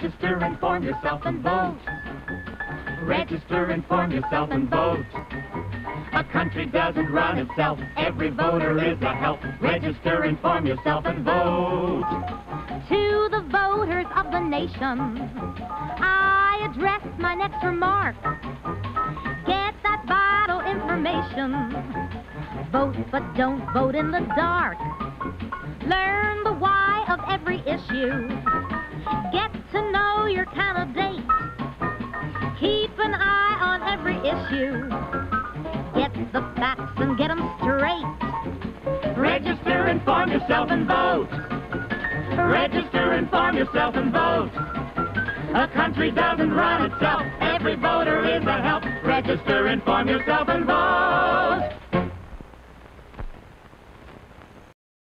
Register, inform yourself, and vote. Register, inform yourself, and vote. A country doesn't run itself. Every voter is a help. Register, inform yourself, and vote. To the voters of the nation, I address my next remark. Get that vital information. Vote, but don't vote in the dark. Learn the why of every issue. Keep an eye on every issue. Get the facts and get 'em straight. Register, inform yourself, and vote. Register, inform yourself, and vote. A country doesn't run itself. Every voter is a help. Register, inform yourself, and vote.